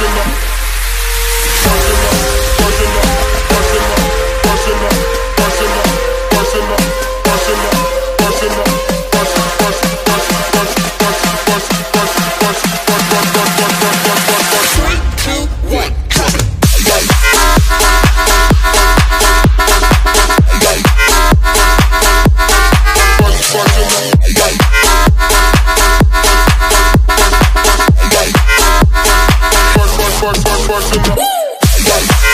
killer. Oh.